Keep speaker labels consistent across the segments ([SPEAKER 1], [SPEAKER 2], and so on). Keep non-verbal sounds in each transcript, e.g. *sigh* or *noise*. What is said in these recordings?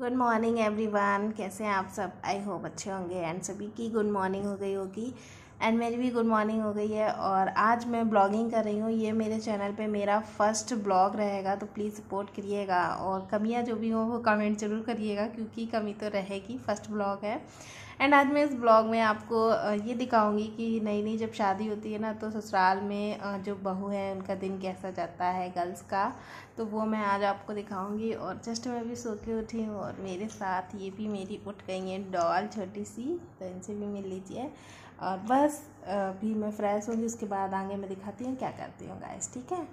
[SPEAKER 1] Good morning everyone कैसे हैं आप सब? आई होप अच्छे होंगे एंड सभी की गुड मॉर्निंग हो गई होगी। एंड मेरी भी गुड मॉर्निंग हो गई है और आज मैं ब्लॉगिंग कर रही हूँ। ये मेरे चैनल पे मेरा फ़र्स्ट ब्लॉग रहेगा तो प्लीज़ सपोर्ट करिएगा और कमियाँ जो भी हो, वो कमेंट ज़रूर करिएगा, क्योंकि कमी तो रहेगी। फ़र्स्ट ब्लॉग है। एंड आज मैं इस ब्लॉग में आपको ये दिखाऊँगी कि नई नई जब शादी होती है ना तो ससुराल में जो बहू है, उनका दिन कैसा जाता है गर्ल्स का तो वो मैं आज आपको दिखाऊँगी। और जस्ट मैं भी सो के उठी हूँ और मेरे साथ ये भी मेरी उठ गई हैं डॉल छोटी सी तो इनसे भी मिल लीजिए। और बस अभी मैं फ्रेश होंगी, उसके बाद आगे मैं दिखाती हूँ क्या करती हूँ गाइस ठीक है?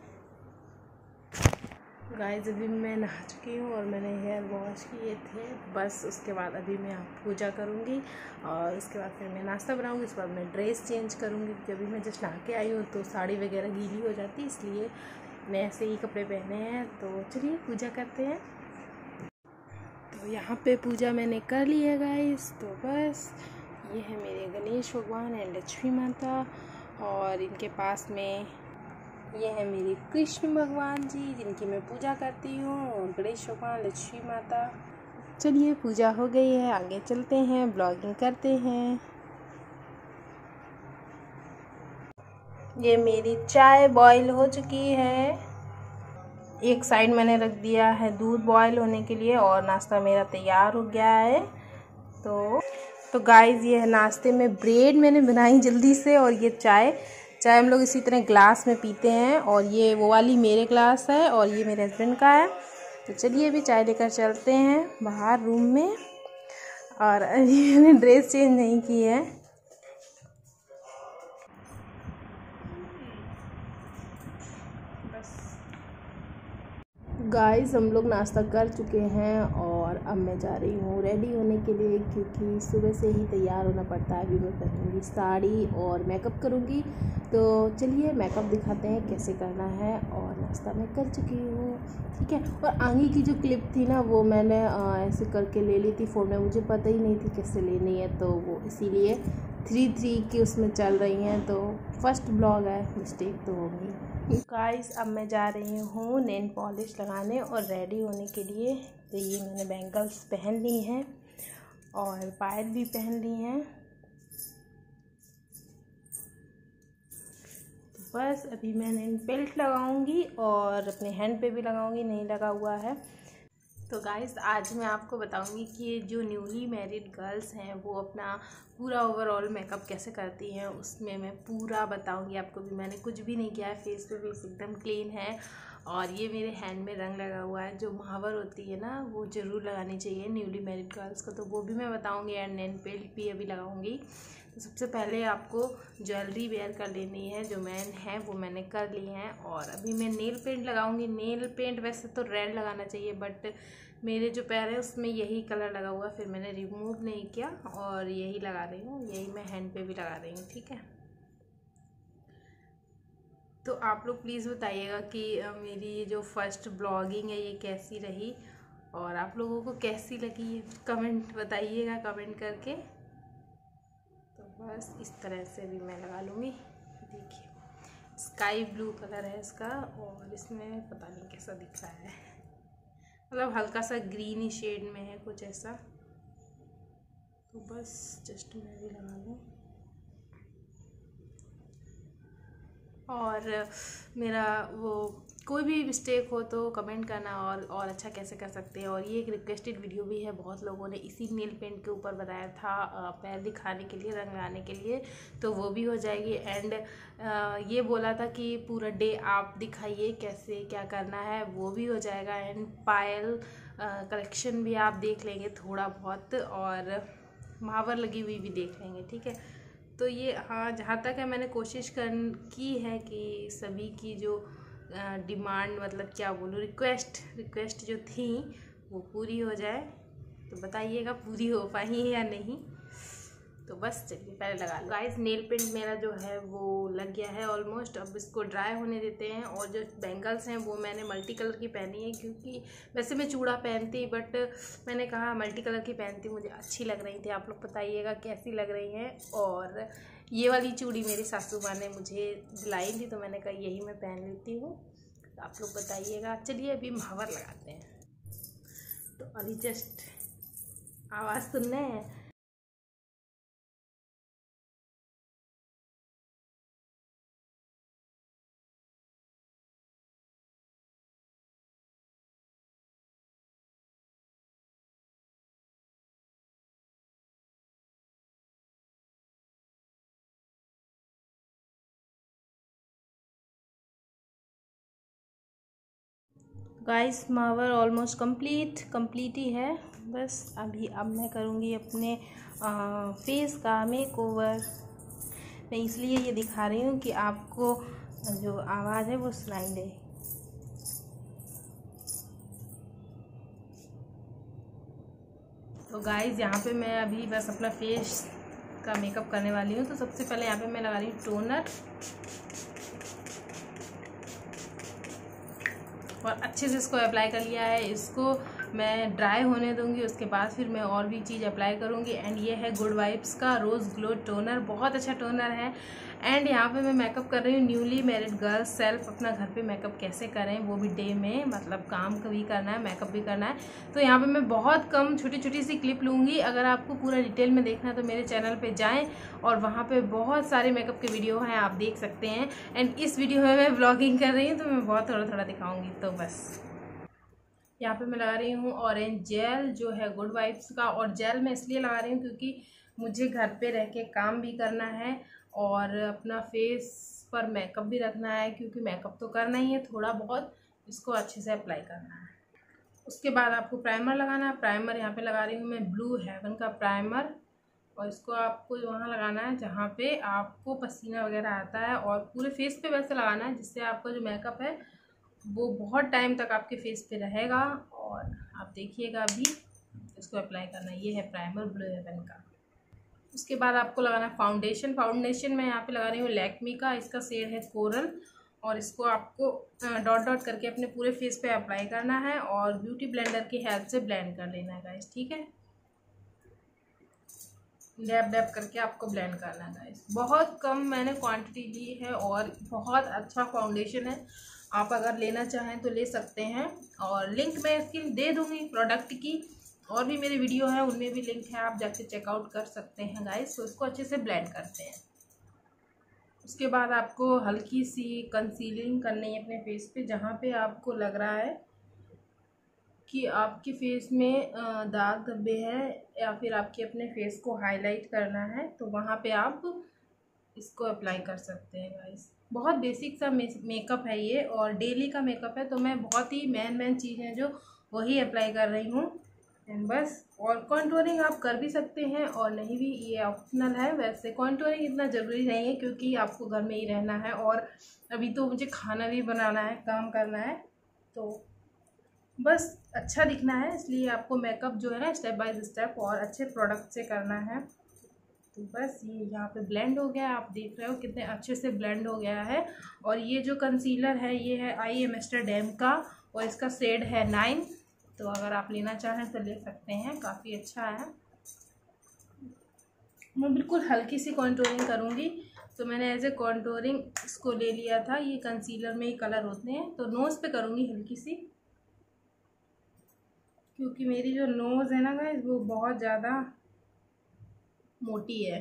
[SPEAKER 1] गाइस, अभी मैं नहा चुकी हूँ और मैंने हेयर वॉश किए थे। बस उसके बाद अभी मैं पूजा करूँगी और उसके बाद फिर मैं नाश्ता बनाऊँगी, उसके बाद मैं ड्रेस चेंज करूँगी, क्योंकि अभी मैं जस्ट नहा के आई हूँ तो साड़ी वगैरह गीली हो जाती है, इसलिए मैं ऐसे ही कपड़े पहने हैं। तो चलिए पूजा करते हैं। तो यहाँ पे पूजा मैंने कर ली है गाइस तो बस ये है मेरे गणेश भगवान एंड लक्ष्मी माता और इनके पास में ये है मेरे कृष्ण भगवान जी, जिनकी मैं पूजा करती हूँ और गणेश भगवान, लक्ष्मी माता। चलिए, पूजा हो गई है, आगे चलते हैं, ब्लॉगिंग करते हैं। ये मेरी चाय बॉईल हो चुकी है। एक साइड मैंने रख दिया है दूध बॉईल होने के लिए और नाश्ता मेरा तैयार हो गया है। तो तो गाइस ये है नाश्ते में ब्रेड मैंने बनाई जल्दी से और ये चाय चाय हम लोग इसी तरह ग्लास में पीते हैं और ये वो वाली मेरे ग्लास है और ये मेरे हस्बैंड का है। तो चलिए अभी चाय लेकर चलते हैं बाहर रूम में। और अभी मैंने ड्रेस चेंज नहीं की है। गाइस हम लोग नाश्ता कर चुके हैं और अब मैं जा रही हूँ रेडी होने के लिए क्योंकि सुबह से ही तैयार होना पड़ता है। अभी मैं पहनूँगी साड़ी और मेकअप करूँगी। तो चलिए मेकअप दिखाते हैं कैसे करना है और नाश्ता मैं कर चुकी हूँ, ठीक है? और आगे की जो क्लिप थी ना, वो मैंने ऐसे करके ले ली थी फ़ोन में। मुझे पता ही नहीं थी कैसे लेनी है तो वो इसीलिए थ्री थ्री की उसमें चल रही हैं। तो फ़र्स्ट ब्लॉग है मिस्टेक तो होगी। गाइस अब मैं जा रही हूँ नेल पॉलिश लगाने और रेडी होने के लिए। तो ये मैंने बैंगल्स पहन ली हैं और पायल भी पहन ली हैं। तो बस अभी मैं नेल पेल्ट लगाऊँगी और अपने हैंड पे भी लगाऊँगी, नहीं लगा हुआ है। तो गाइस आज मैं आपको बताऊँगी कि जो न्यूली मैरिड गर्ल्स हैं, वो अपना पूरा ओवरऑल मेकअप कैसे करती हैं, उसमें मैं पूरा बताऊँगी आपको भी। मैंने कुछ भी नहीं किया है फेस पे फेस एकदम क्लीन है और ये मेरे हैंड में रंग लगा हुआ है। जो महावर होती है ना, वो ज़रूर लगानी चाहिए न्यूली मैरिड गर्ल्स को। तो वो भी मैं बताऊँगी एंड नेन पेल्ट भी अभी लगाऊँगी। सबसे पहले आपको ज्वेलरी वेयर कर लेनी है, जो मैन है, वो मैंने कर ली है। और अभी मैं नेल पेंट लगाऊँगी। नेल पेंट वैसे तो रेड लगाना चाहिए, बट मेरे जो पैर है, उसमें यही कलर लगा हुआ फिर मैंने रिमूव नहीं किया और यही लगा रही हूँ। यही मैं हैंड पे भी लगा रही हूँ, ठीक है? तो आप लोग प्लीज़ बताइएगा कि मेरी ये जो फ़र्स्ट ब्लॉगिंग है, ये कैसी रही? और आप लोगों को कैसी लगी? कमेंट बताइएगा कमेंट करके। बस इस तरह से भी मैं लगा लूँगी। देखिए स्काई ब्लू कलर है इसका और इसमें पता नहीं कैसा दिख रहा है। मतलब हल्का सा ग्रीनी शेड में है कुछ ऐसा। तो बस जस्ट मैं भी लगा लूँ। और मेरा वो कोई भी मिस्टेक हो तो कमेंट करना और और अच्छा कैसे कर सकते हैं। और ये एक रिक्वेस्टेड वीडियो भी है बहुत लोगों ने इसी नेल पेंट के ऊपर बताया था पैर दिखाने के लिए रंग लाने के लिए तो वो भी हो जाएगी। एंड ये बोला था कि पूरा डे आप दिखाइए कैसे, क्या करना है, वो भी हो जाएगा। एंड पायल कलेक्शन भी आप देख लेंगे थोड़ा बहुत और महावर लगी हुई भी देख लेंगे, ठीक है? तो ये हाँ जहाँ तक है, मैंने कोशिश कर, की है कि सभी की जो डिमांड मतलब क्या बोलूँ, रिक्वेस्ट रिक्वेस्ट जो थी, वो पूरी हो जाए। तो बताइएगा, पूरी हो पाई या नहीं? तो बस चलिए, पहले लगा लो। गाइस नेल पेंट मेरा जो है, वो लग गया है ऑलमोस्ट अब इसको ड्राई होने देते हैं और जो बैंगल्स हैं, वो मैंने मल्टी कलर की पहनी है क्योंकि वैसे मैं चूड़ा पहनती बट मैंने कहा मल्टी कलर की पहनती, मुझे अच्छी लग रही थी। आप लोग बताइएगा कैसी लग रही हैं। और ये वाली चूड़ी मेरी सासू माँ ने मुझे दिलाई थी तो मैंने कहा यही मैं पहन लेती हूँ। तो आप लोग बताइएगा। चलिए, अभी महावर लगाते हैं। तो अभी जस्ट आवाज़ सुनने हैं। गाइस मावर ऑलमोस्ट कंप्लीट कंप्लीट ही है। बस अभी अब मैं करूँगी अपने आ, फेस का मेक ओवर मैं इसलिए ये दिखा रही हूँ कि आपको जो आवाज़ है वो सुनाई दे। तो गाइस यहाँ पे मैं अभी बस अपना फेस का मेकअप करने वाली हूँ। तो सबसे पहले यहाँ पे मैं लगा रही हूँ टोनर और अच्छे से इसको अप्लाई कर लिया है इसको मैं ड्राई होने दूँगी, उसके बाद फिर मैं और भी चीज़ अप्लाई करूँगी। एंड ये है गुड वाइब्स का रोज़ ग्लो टोनर बहुत अच्छा टोनर है। एंड यहाँ पे मैं मेकअप कर रही हूँ। न्यूली मैरिड गर्ल्स सेल्फ अपना घर पे मेकअप कैसे करें, वो भी डे में मतलब काम भी करना है मेकअप भी करना है। तो यहाँ पे मैं बहुत कम छोटी छोटी सी क्लिप लूँगी। अगर आपको पूरा डिटेल में देखना है तो मेरे चैनल पर जाएँ। और वहाँ पर बहुत सारे मेकअप के वीडियो हैं, आप देख सकते हैं। एंड इस वीडियो में मैं ब्लॉगिंग कर रही हूँ तो मैं बहुत थोड़ा थोड़ा दिखाऊँगी। तो बस। यहाँ पे मैं लगा रही हूँ ऑरेंज जेल जो है गुड वाइब्स का, और जेल मैं इसलिए लगा रही हूँ क्योंकि मुझे घर पे रह के काम भी करना है और अपना फेस पर मेकअप भी रखना है, क्योंकि मेकअप तो करना ही है, थोड़ा बहुत इसको अच्छे से अप्लाई करना है। उसके बाद आपको प्राइमर लगाना है प्राइमर यहाँ पे लगा रही हूँ मैं ब्लू हेवन का प्राइमर और इसको आपको वहाँ लगाना है जहाँ पे आपको पसीना वगैरह आता है, और पूरे फेस पे वैसे लगाना है जिससे आपका जो मेकअप है वो बहुत टाइम तक आपके फेस पे रहेगा और आप देखिएगा अभी इसको अप्लाई करना। ये है प्राइमर ब्लू हेवन का। उसके बाद आपको लगाना फाउंडेशन फाउंडेशन मैं यहाँ पे लगा रही हूँ लैक्मी का। इसका शेड है कोरल और इसको आपको डॉट डॉट करके अपने पूरे फेस पे अप्लाई करना है और ब्यूटी ब्लेंडर की हेल्प से ब्लेंड कर लेना है गाइस ठीक है? डैप डैप करके आपको ब्लेंड करना है गाइस बहुत कम मैंने क्वांटिटी ली है और बहुत अच्छा फाउंडेशन है। आप अगर लेना चाहें तो ले सकते हैं। और लिंक मैं इसकी दे दूँगी प्रोडक्ट की। और भी मेरे वीडियो हैं, उनमें भी लिंक है, आप जाके चेकआउट कर सकते हैं गाइस तो इसको अच्छे से ब्लेंड करते हैं। उसके बाद आपको हल्की सी कंसीलिंग करनी है अपने फेस पे, जहाँ पे आपको लग रहा है कि आपके फेस में दाग धब्बे हैं या फिर आपके अपने फेस को हाईलाइट करना है तो वहाँ पे आप इसको अप्लाई कर सकते हैं गाइस बहुत बेसिक सा मेकअप है ये और डेली का मेकअप है तो मैं बहुत ही मैन मैन चीज़ें जो वही अप्लाई कर रही हूँ. एंड बस, और कॉन्टोरिंग आप कर भी सकते हैं और नहीं भी, ये ऑप्शनल है. वैसे कॉन्टोरिंग इतना ज़रूरी नहीं है क्योंकि आपको घर में ही रहना है और अभी तो मुझे खाना भी बनाना है, काम करना है. तो बस अच्छा दिखना है, इसलिए आपको मेकअप जो है ना स्टेप बाय स्टेप और अच्छे प्रोडक्ट से करना है. तो बस ये यहाँ पे ब्लेंड हो गया है आप देख रहे हो कितने अच्छे से ब्लेंड हो गया है। और ये जो कंसीलर है, ये है आई एम एस्टर डैम का और इसका शेड है नाइन तो अगर आप लेना चाहें तो ले सकते हैं, काफ़ी अच्छा है। मैं बिल्कुल हल्की सी कॉन्टोरिंग करूँगी। तो मैंने एज ए कॉन्टोरिंग इसको ले लिया था, ये कंसीलर में ही कलर होते हैं। तो नोज़ पे करूँगी हल्की सी, क्योंकि मेरी जो नोज़ है ना गाइस वो बहुत ज़्यादा मोटी है।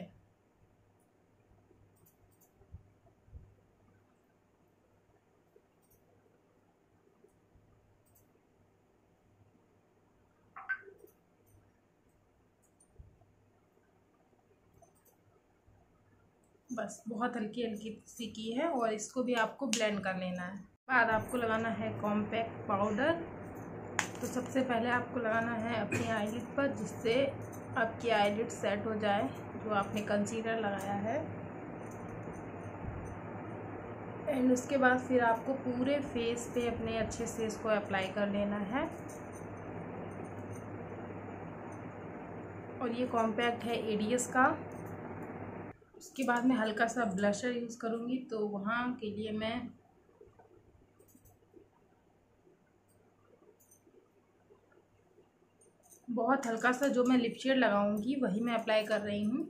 [SPEAKER 1] बस, बहुत हल्की हल्की सी की है और इसको भी आपको ब्लेंड कर लेना है। बाद आपको लगाना है कॉम्पैक्ट पाउडर तो सबसे पहले आपको लगाना है अपनी आईलिड पर, जिससे आपकी आईलिड सेट हो जाए, जो आपने कंसीलर लगाया है। एंड उसके बाद फिर आपको पूरे फेस पे अपने अच्छे से इसको अप्लाई कर लेना है। और ये कॉम्पैक्ट है एडीएस का। उसके बाद मैं हल्का सा ब्लशर यूज़ करूँगी तो वहाँ के लिए मैं बहुत हल्का सा जो मैं लिप शेड लगाऊँगी, वही मैं अप्लाई कर रही हूँ।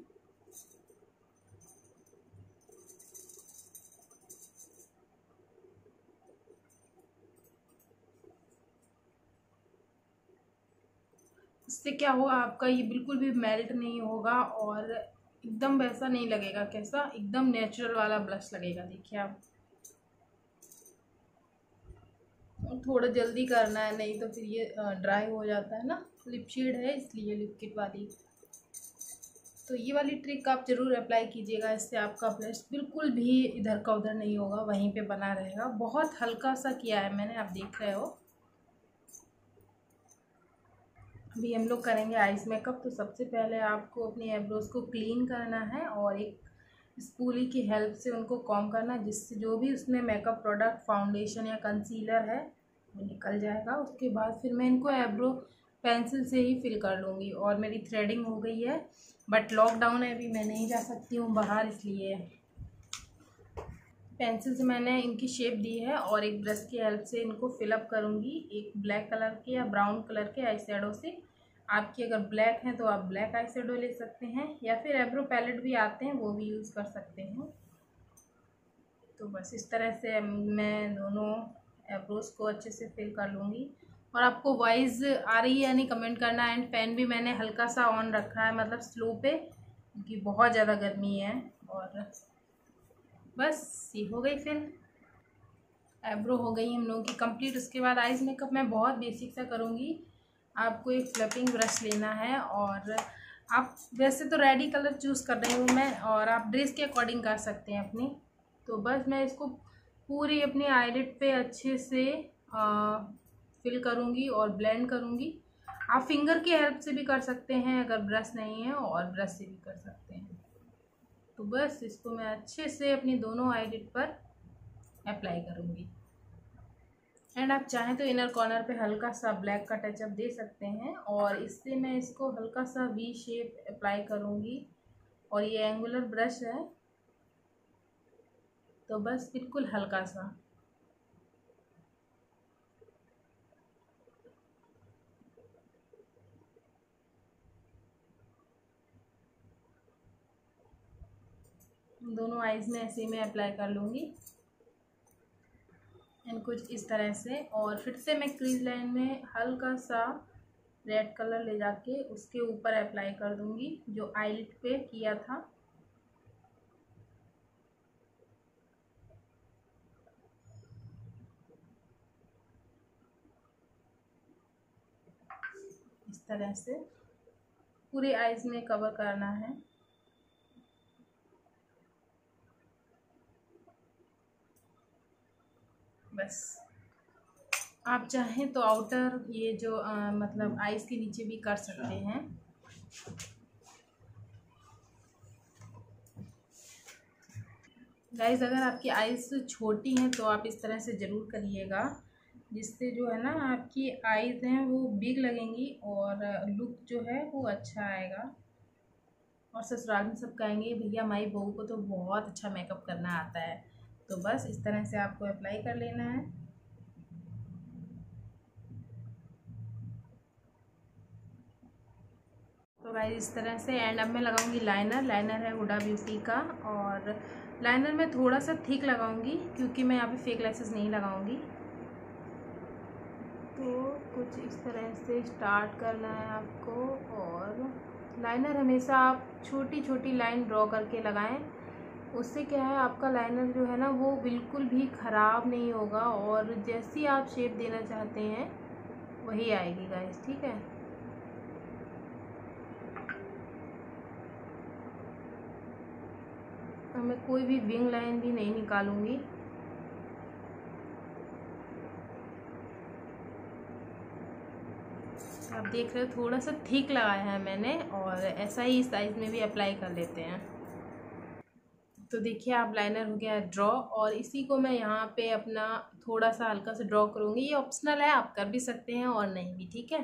[SPEAKER 1] इससे क्या होगा आपका ये बिल्कुल भी मेल्ट नहीं होगा और एकदम वैसा नहीं लगेगा, कैसा? एकदम नेचुरल वाला ब्लश लगेगा, देखिए आप। थोड़ा जल्दी करना है, नहीं तो फिर ये ड्राई हो जाता है ना। लिप शेड है, इसलिए लिप किट वाली। तो ये वाली ट्रिक आप ज़रूर अप्लाई कीजिएगा, इससे आपका ब्लश बिल्कुल भी इधर का उधर नहीं होगा, वहीं पे बना रहेगा। बहुत हल्का सा किया है मैंने, आप देख रहे हो। अभी हम लोग करेंगे आइस मेकअप तो सबसे पहले आपको अपनी एब्रोज को क्लीन करना है और एक स्पूली की हेल्प से उनको कॉम करना जिससे जो भी उसमें मेकअप प्रोडक्ट फाउंडेशन या कंसीलर है वो निकल जाएगा। उसके बाद फिर मैं इनको एब्रो पेंसिल से ही फिल कर लूँगी और मेरी थ्रेडिंग हो गई है बट लॉकडाउन है अभी मैं नहीं जा सकती हूँ बाहर इसलिए। पेंसिल से मैंने इनकी शेप दी है और एक ब्रश की हेल्प से इनको फिलअप करूँगी, एक ब्लैक कलर के या ब्राउन कलर के आई से। आपकी अगर ब्लैक है तो आप ब्लैक आई ले सकते हैं या फिर एब्रो पैलेट भी आते हैं, वो भी यूज़ कर सकते हैं। तो बस इस तरह से मैं दोनों एब्रोज को अच्छे से फिल कर लूँगी। और आपको वॉइस आ रही है यानी कमेंट करना एंड फ़ैन भी मैंने हल्का सा ऑन रखा है मतलब स्लो पे, क्योंकि बहुत ज़्यादा गर्मी है और बस, ये हो गई फिर। एब्रो हो गई हम लोगों की कंप्लीट उसके बाद आइज़ मेकअप मैं बहुत बेसिक सा करूँगी। आपको एक फ्लपिंग ब्रश लेना है और आप वैसे तो रेडी कलर चूज़ कर रही हूँ मैं और आप ड्रेस के अकॉर्डिंग कर सकते हैं अपनी। तो बस मैं इसको पूरी अपनी आईलेट पे अच्छे से आ, फिल करूँगी और ब्लेंड करूँगी। आप फिंगर की हेल्प से भी कर सकते हैं अगर ब्रश नहीं है और ब्रश से भी कर सकते हैं। तो बस इसको मैं अच्छे से अपनी दोनों आईलिड पर अप्लाई करूँगी। एंड आप चाहें तो इनर कॉर्नर पे हल्का सा ब्लैक का टचअप दे सकते हैं और इससे मैं इसको हल्का सा वी शेप अप्लाई करूँगी। और ये एंगुलर ब्रश है तो बस बिल्कुल हल्का सा। दोनों आइज़ में ऐसे ही मैं अप्लाई कर लूँगी। एंड कुछ इस तरह से। और फिर से मैं क्रीज लाइन में हल्का सा रेड कलर ले जाके उसके ऊपर अप्लाई कर दूँगी, जो आईलिट पे किया था। इस तरह से पूरे आइज़ में कवर करना है। बस। आप चाहें तो आउटर ये जो आ, मतलब आइस के नीचे भी कर सकते हैं। गाइस अगर आपकी आइस छोटी हैं तो आप इस तरह से ज़रूर करिएगा। जिससे जो है ना आपकी आईज हैं वो बिग लगेंगी और लुक जो है वो अच्छा आएगा। और ससुराल में सब कहेंगे, भैया माई बहू को तो बहुत अच्छा मेकअप करना आता है। तो बस इस तरह से आपको अप्लाई कर लेना है। तो भाई इस तरह से एंड अब मैं लगाऊँगी लाइनर लाइनर है हुडा ब्यूटी का और लाइनर में थोड़ा सा थिक लगाऊँगी क्योंकि मैं यहाँ पे फेक लेसेस नहीं लगाऊँगी। तो कुछ इस तरह से स्टार्ट करना है आपको और लाइनर हमेशा आप छोटी छोटी लाइन ड्रॉ करके लगाएँ। उससे क्या है, आपका लाइनर जो है ना, वो बिल्कुल भी ख़राब नहीं होगा और जैसी आप शेप देना चाहते हैं, वही आएगी गाइस ठीक है? मैं कोई भी विंग लाइन भी नहीं निकालूँगी। आप देख रहे हो थोड़ा सा ठीक लगाया है मैंने और ऐसा ही साइज़ में भी अप्लाई कर लेते हैं। तो देखिए, आप लाइनर हो गया ड्रॉ और इसी को मैं यहाँ पे अपना थोड़ा सा हल्का सा ड्रॉ करूँगी। ये ऑप्शनल है, आप कर भी सकते हैं और नहीं भी, ठीक है?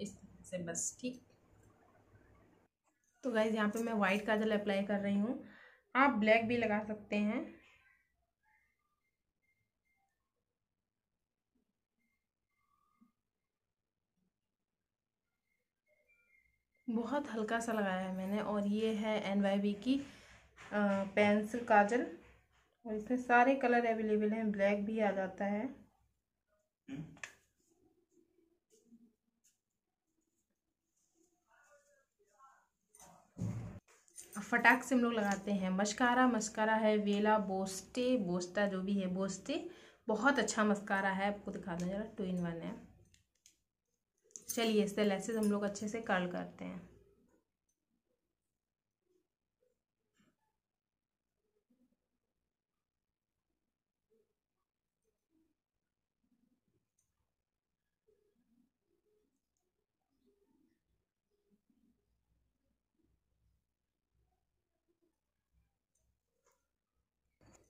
[SPEAKER 1] इस तरह से बस, ठीक। तो गाइज़ यहाँ पे मैं वाइट काजल अप्लाई कर रही हूँ। आप ब्लैक भी लगा सकते हैं। बहुत हल्का सा लगाया है मैंने और ये है एन वाई बी की पेंसिल काजल और इसमें सारे कलर अवेलेबल हैं ब्लैक भी आ जाता है। फटाक से हम लोग लगाते हैं। मस्कारा मस्कारा है, वेला, बोस्टे, बोस्टा जो भी है, बोस्टे। बहुत अच्छा मस्कारा है। आपको दिखा दें जरा, टू इन वन है। चलिए, इससे लेसेस हम लोग अच्छे से कर्ल करते हैं।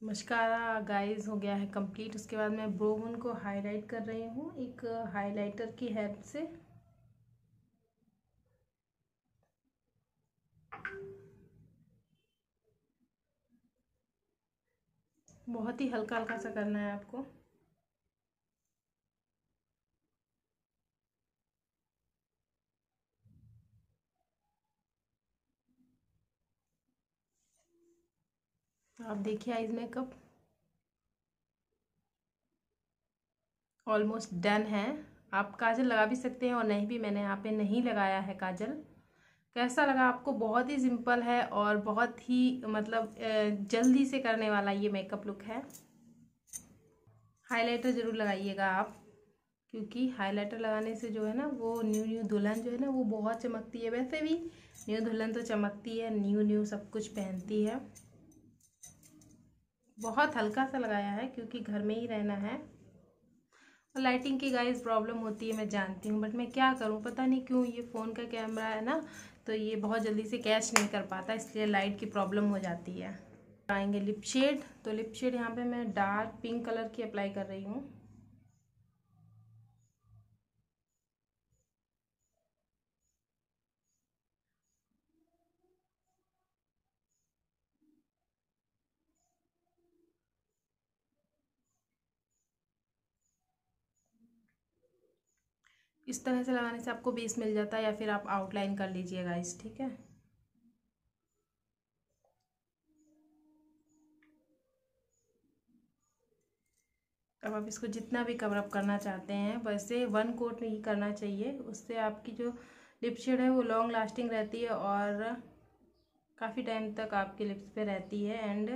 [SPEAKER 1] मस्कारा गाइस हो गया है कंप्लीट उसके बाद मैं ब्रोवन को हाईलाइट कर रही हूँ। एक हाइलाइटर की हेल्प से। बहुत ही हल्का हल्का सा करना है आपको। आप देखिए आइज़ मेकअप ऑलमोस्ट डन है। आप काजल लगा भी सकते हैं और नहीं भी, मैंने यहाँ पे नहीं लगाया है काजल। कैसा लगा आपको? बहुत ही सिंपल है और बहुत ही मतलब जल्दी से करने वाला ये मेकअप लुक है। हाइलाइटर ज़रूर लगाइएगा आप, क्योंकि हाइलाइटर लगाने से जो है ना, वो न्यू न्यू दुल्हन जो है ना, वो बहुत चमकती है। वैसे भी न्यू दुल्हन तो चमकती है न्यू न्यू सब कुछ पहनती है। बहुत हल्का सा लगाया है क्योंकि घर में ही रहना है। और लाइटिंग की गाइस प्रॉब्लम होती है, मैं जानती हूँ बट मैं क्या करूँ? पता नहीं क्यों ये फ़ोन का कैमरा है ना तो ये बहुत जल्दी से कैच नहीं कर पाता, इसलिए लाइट की प्रॉब्लम हो जाती है। आएँगे लिप शेड तो लिप शेड यहाँ पे मैं डार्क पिंक कलर की अप्लाई कर रही हूँ। इस तरह से लगाने से आपको बेस मिल जाता है या फिर आप आउटलाइन कर लीजिएगा इस ठीक है? अब आप इसको जितना भी कवर अप करना चाहते हैं, वैसे वन कोट नहीं करना चाहिए। उससे आपकी जो लिप शेड है वो लॉन्ग लास्टिंग रहती है और काफ़ी टाइम तक आपके लिप्स पे रहती है एंड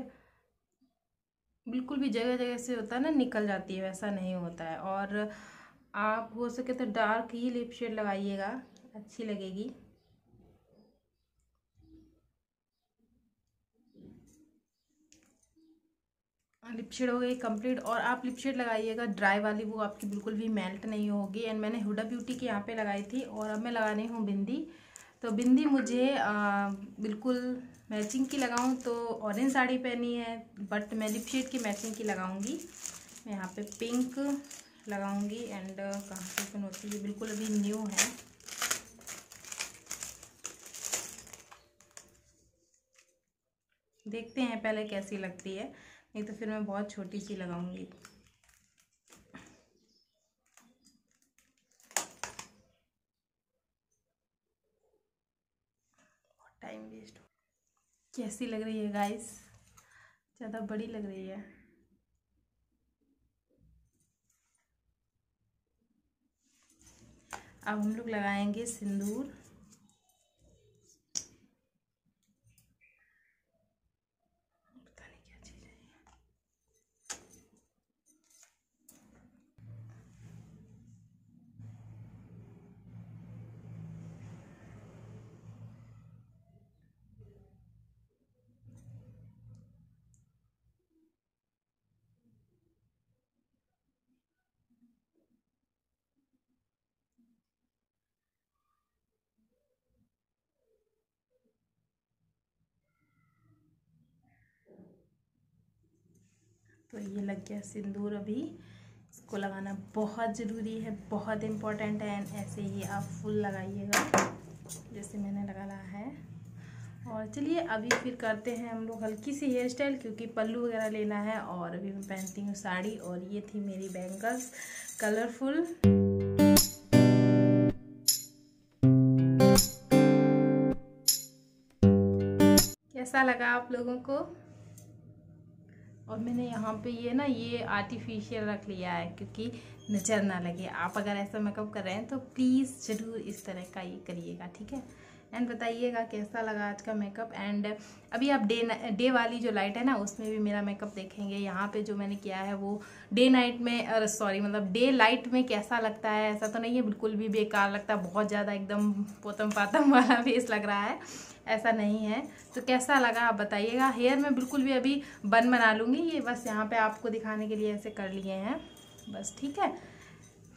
[SPEAKER 1] बिल्कुल भी जगह जगह से होता है ना, निकल जाती है, वैसा नहीं होता है। और आप हो सके तो डार्क ही लिप शेड लगाइएगा अच्छी लगेगी। लिप शेड हो गई कंप्लीट और आप लिप शेड लगाइएगा ड्राई वाली वो आपकी बिल्कुल भी मेल्ट नहीं होगी। एंड मैंने हुडा ब्यूटी की यहाँ पे लगाई थी और अब मैं लगानी हूँ बिंदी। तो बिंदी मुझे आ, बिल्कुल मैचिंग की लगाऊँ तो ऑरेंज साड़ी पहनी है बट मैं लिप शेड की मैचिंग की लगाऊँगी। मैं यहाँ पे पिंक लगाऊँगी एंड कहाँ से ओपन होती है बिल्कुल अभी न्यू है। देखते हैं पहले कैसी लगती है। नहीं तो फिर मैं बहुत छोटी सी लगाऊँगी। टाइम वेस्ट कैसी लग रही है गाइस ज़्यादा बड़ी लग रही है। अब हम लोग लगाएँगे सिंदूर। तो ये लग गया सिंदूर अभी। इसको लगाना बहुत ज़रूरी है, बहुत इम्पोर्टेंट है एंड ऐसे ही आप फुल लगाइएगा, जैसे मैंने लगाना है। और चलिए, अभी फिर करते हैं हम लोग हल्की सी हेयर स्टाइल क्योंकि पल्लू वगैरह लेना है, और अभी मैं पहनती हूँ साड़ी, और ये थी मेरी बैंगल्स कलरफुल कैसा लगा आप लोगों को? और मैंने यहाँ पे ये ना, ये आर्टिफिशियल रख लिया है क्योंकि नज़र ना लगे। आप अगर ऐसा मेकअप कर रहे हैं तो प्लीज़ ज़रूर इस तरह का ये करिएगा, ठीक है? एंड बताइएगा कैसा लगा आज का मेकअप एंड अभी आप डे डे वाली जो लाइट है ना, उसमें भी मेरा मेकअप देखेंगे। यहाँ पे जो मैंने किया है वो डे नाइट में सॉरी मतलब डे लाइट में कैसा लगता है? ऐसा तो नहीं है, बिल्कुल भी बेकार लगता। है बहुत ज़्यादा एकदम पोतम पातम वाला *laughs* फेस लग रहा है। ऐसा नहीं है। तो कैसा लगा आप बताइएगा। हेयर में बिल्कुल भी अभी बन बना लूँगी। ये बस यहाँ पे आपको दिखाने के लिए ऐसे कर लिए हैं। बस ठीक है।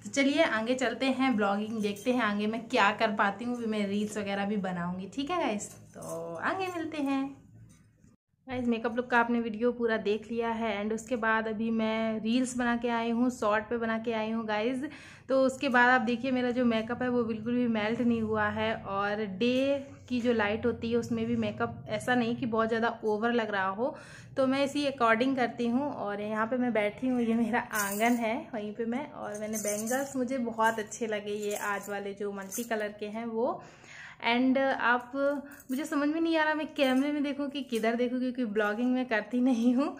[SPEAKER 1] तो चलिए आगे चलते हैं ब्लॉगिंग देखते हैं, आगे मैं क्या कर पाती हूँ मैं रील्स वगैरह भी बनाऊँगी। ठीक है गाइस तो आगे मिलते हैं। गाइज़ मेकअप लुक का आपने वीडियो पूरा देख लिया है एंड उसके बाद अभी मैं रील्स बना के आई हूँ शॉर्ट पे बना के आई हूँ गाइज़ तो उसके बाद आप देखिए, मेरा जो मेकअप है, वो बिल्कुल भी मेल्ट नहीं हुआ है, और डे की जो लाइट होती है, उसमें भी मेकअप ऐसा नहीं कि बहुत ज़्यादा ओवर लग रहा हो. तो मैं इसी अकॉर्डिंग करती हूँ, और यहाँ पे मैं बैठी हूँ, ये मेरा आँगन है, वहीं पे मैं, और मैंने बैंगल्स मुझे बहुत अच्छे लगे, ये आज वाले जो मल्टी कलर के हैं, वो. एंड आप, मुझे समझ में नहीं आ रहा, मैं कैमरे में देखूँ कि किधर देखूँ, क्योंकि ब्लॉगिंग में करती *laughs* नहीं हूँ।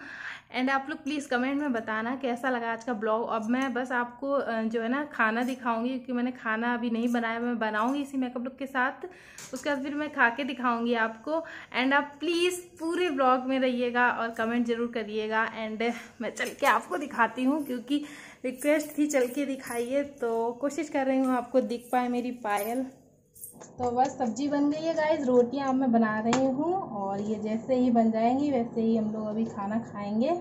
[SPEAKER 1] एंड आप लोग प्लीज़ कमेंट में बताना कैसा लगा आज का ब्लॉग। अब मैं बस आपको जो है ना, खाना दिखाऊँगी, क्योंकि मैंने खाना अभी नहीं बनाया, मैं बनाऊँगी इसी मेकअप लुक के साथ। उसके बाद फिर मैं खा के दिखाऊँगी आपको। एंड आप प्लीज़ पूरे ब्लॉग में रहिएगा और कमेंट ज़रूर करिएगा। एंड मैं चल के आपको दिखाती हूँ, क्योंकि रिक्वेस्ट थी चल के दिखाइए। तो कोशिश कर रही हूँ आपको दिख पाए मेरी पायल। तो बस सब्ज़ी बन गई है गाइज़ रोटियाँ अब मैं बना रही हूँ और ये जैसे ही बन जाएँगी, वैसे ही हम लोग अभी खाना खाएँगे।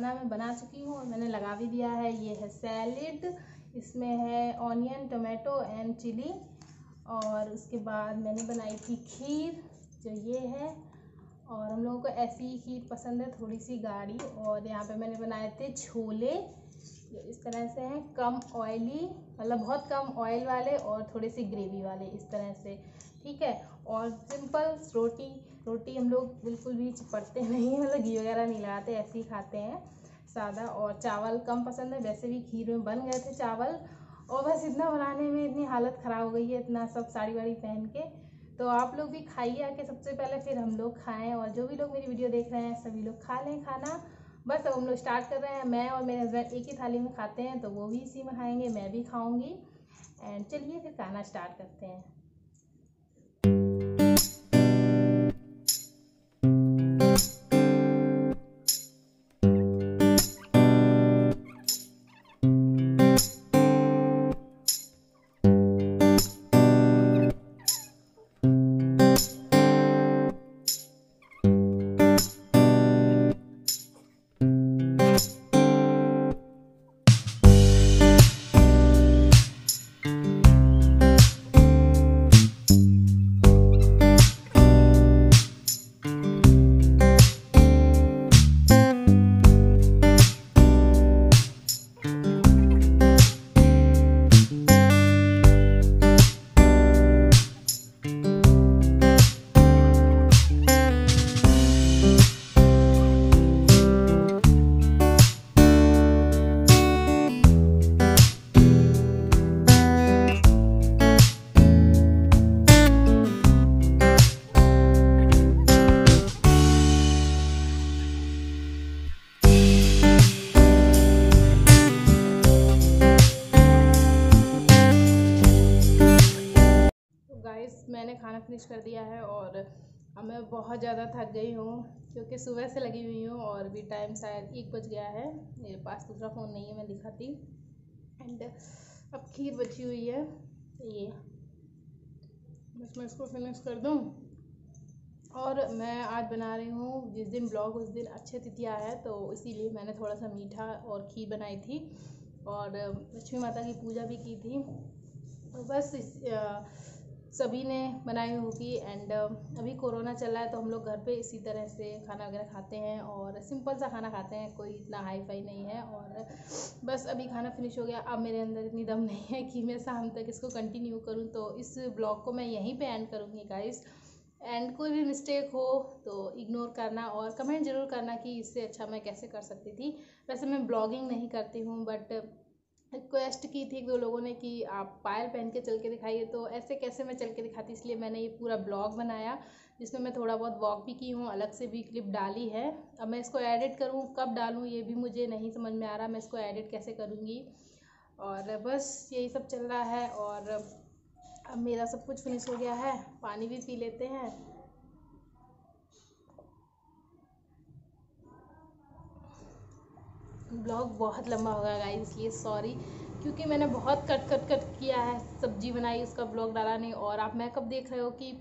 [SPEAKER 1] खाना मैं बना चुकी हूँ और मैंने लगा भी दिया है। ये है सैलड, इसमें है ऑनियन, टोमेटो एंड चिली और उसके बाद मैंने बनाई थी खीर, जो ये है। और हम लोगों को ऐसी ही खीर पसंद है थोड़ी सी गाढ़ी। और यहाँ पे मैंने बनाए थे छोले, जो इस तरह से हैं, कम ऑयली मतलब बहुत कम ऑयल वाले और थोड़े से ग्रेवी वाले इस तरह से। ठीक है? और सिंपल रोटी रोटी हम लोग बिल्कुल भी चिपड़ते *laughs* नहीं मतलब घी वगैरह नहीं लगाते, ऐसे ही खाते हैं सादा। और चावल कम पसंद है, वैसे भी खीर में बन गए थे चावल। और बस इतना बनाने में इतनी हालत ख़राब हो गई है, इतना सब साड़ी वाड़ी पहन के। तो आप लोग भी खाइए आके सबसे पहले, फिर हम लोग खाएँ। और जो भी लोग मेरी वीडियो देख रहे हैं, सभी लोग खा लें खाना। बस अब हम लोग स्टार्ट कर रहे हैं। मैं और मेरे हस्बैंड एक ही थाली में खाते हैं तो वो भी इसी में खाएँगे, मैं भी खाऊँगी। एंड चलिए फिर खाना स्टार्ट करते हैं। मैंने खाना फिनिश कर दिया है और अब मैं बहुत ज़्यादा थक गई हूँ क्योंकि सुबह से लगी हुई हूँ और भी टाइम शायद एक बज गया है। मेरे पास दूसरा फ़ोन नहीं है मैं दिखाती। एंड अब खीर बची हुई है ये। बस मैं इसको फिनिश कर दूँ। और मैं आज बना रही हूँ जिस दिन ब्लॉग उस दिन अच्छे तिथिया है तो इसीलिए मैंने थोड़ा सा मीठा और खीर बनाई थी। और लक्ष्मी माता की पूजा भी की थी। तो बस इस, सभी ने बनाई होगी एंड अभी कोरोना चल रहा है तो हम लोग घर पे इसी तरह से खाना वगैरह खाते हैं और सिंपल सा खाना खाते हैं, कोई इतना हाई फाई नहीं है और बस अभी खाना फिनिश हो गया। अब मेरे अंदर इतनी दम नहीं है कि मैं शाम तक इसको कंटिन्यू करूँ तो इस ब्लॉग को मैं यहीं पे एंड करूँगी गाइस एंड कोई भी मिस्टेक हो तो इग्नोर करना और कमेंट ज़रूर करना कि इससे अच्छा मैं कैसे कर सकती थी। वैसे मैं ब्लॉगिंग नहीं करती हूँ बट रिक्वेस्ट की थी दो लोगों ने कि आप पायल पहन के चल के दिखाइए तो ऐसे कैसे मैं चल के दिखाती? इसलिए मैंने ये पूरा ब्लॉग बनाया, जिसमें मैं थोड़ा बहुत वॉक भी की हूँ, अलग से भी क्लिप डाली है। अब मैं इसको एडिट करूँ, कब डालूँ, ये भी मुझे नहीं समझ में आ रहा, मैं इसको एडिट कैसे करूँगी? और बस यही सब चल रहा है, और अब मेरा सब कुछ फिनिश हो गया है, पानी भी पी लेते हैं। ब्लॉग बहुत लंबा होगा गाइस इसलिए सॉरी क्योंकि मैंने बहुत कट कट कट किया है सब्ज़ी बनाई, उसका ब्लॉग डाला नहीं, और आप मेकअप देख रहे हो कि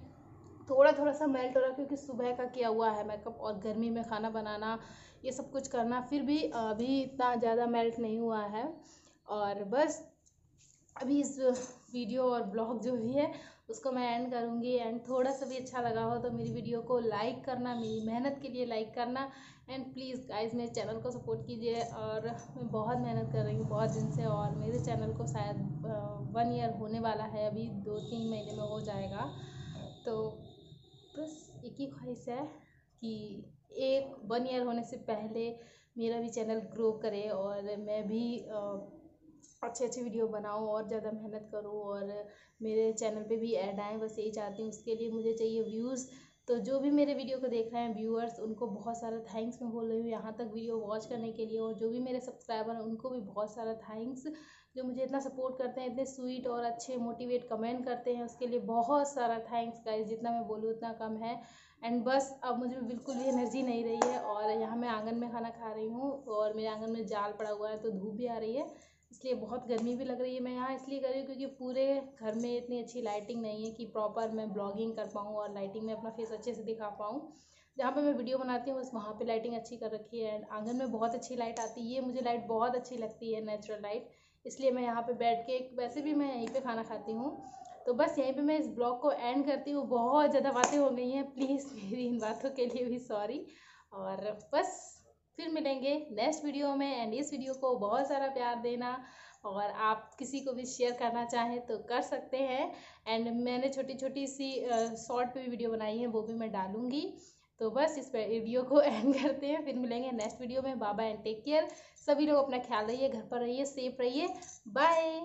[SPEAKER 1] थोड़ा थोड़ा सा मेल्ट हो रहा क्योंकि सुबह का किया हुआ है मेकअप और गर्मी में खाना बनाना, ये सब कुछ करना, फिर भी अभी इतना ज़्यादा मेल्ट नहीं हुआ है, और बस अभी इस वीडियो और ब्लॉग जो भी है, उसको मैं एंड करूँगी। एंड थोड़ा सा भी अच्छा लगा हो तो मेरी वीडियो को लाइक करना, मेरी मेहनत के लिए लाइक करना। एंड प्लीज़ गाइज़ मेरे चैनल को सपोर्ट कीजिए। और मैं बहुत मेहनत कर रही हूँ बहुत दिन से और मेरे चैनल को शायद वन ईयर होने वाला है। अभी दो तीन महीने में हो जाएगा। तो बस एक ही ख्वाहिश है कि एक वन ईयर होने से पहले मेरा भी चैनल ग्रो करे और मैं भी अच्छे अच्छे वीडियो बनाऊँ और ज़्यादा मेहनत करूँ और मेरे चैनल पे भी ऐड आएँ, बस यही चाहती हूँ। उसके लिए मुझे चाहिए व्यूज़। तो जो भी मेरे वीडियो को देख रहे हैं व्यूअर्स, उनको बहुत सारा थैंक्स मैं बोल रही हूँ यहाँ तक वीडियो वॉच करने के लिए। और जो भी मेरे सब्सक्राइबर हैं, उनको भी बहुत सारा थैंक्स जो मुझे इतना सपोर्ट करते हैं, इतने स्वीट और अच्छे मोटिवेट कमेंट करते हैं, उसके लिए बहुत सारा थैंक्स गाइज़ जितना मैं बोलूँ उतना कम है। एंड बस, अब मुझे बिल्कुल भी एनर्जी नहीं रही है और यहाँ मैं आँगन में खाना खा रही हूँ और मेरे आँगन में जाल पड़ा हुआ है तो धूप भी आ रही है। इसलिए बहुत गर्मी भी लग रही है। मैं यहाँ इसलिए कर रही हूँ क्योंकि पूरे घर में इतनी अच्छी लाइटिंग नहीं है कि प्रॉपर मैं ब्लॉगिंग कर पाऊँ और लाइटिंग में अपना फेस अच्छे से दिखा पाऊँ। जहाँ पे मैं वीडियो बनाती हूँ, बस वहाँ पे लाइटिंग अच्छी कर रखी है एंड आँगन में बहुत अच्छी लाइट आती है। ये मुझे लाइट बहुत अच्छी लगती है नेचुरल लाइट इसलिए मैं यहाँ पे बैठ के वैसे भी मैं यहीं पे खाना खाती हूँ। तो बस यहीं पे मैं इस ब्लॉग को एंड करती हूँ। बहुत ज़्यादा बातें हो गई हैं। *laughs* प्लीज़ मेरी इन बातों के लिए भी सॉरी और बस। फिर मिलेंगे नेक्स्ट वीडियो में एंड इस वीडियो को बहुत सारा प्यार देना और आप किसी को भी शेयर करना चाहें तो कर सकते हैं एंड मैंने छोटी छोटी सी शॉर्ट पे भी वीडियो बनाई है, वो भी मैं डालूँगी। तो बस इस पर वीडियो को एंड करते हैं, फिर मिलेंगे नेक्स्ट वीडियो में। बाबा एंड टेक केयर सभी लोग अपना ख्याल रहिए, घर पर रहिए सेफ़ रहिए। बाय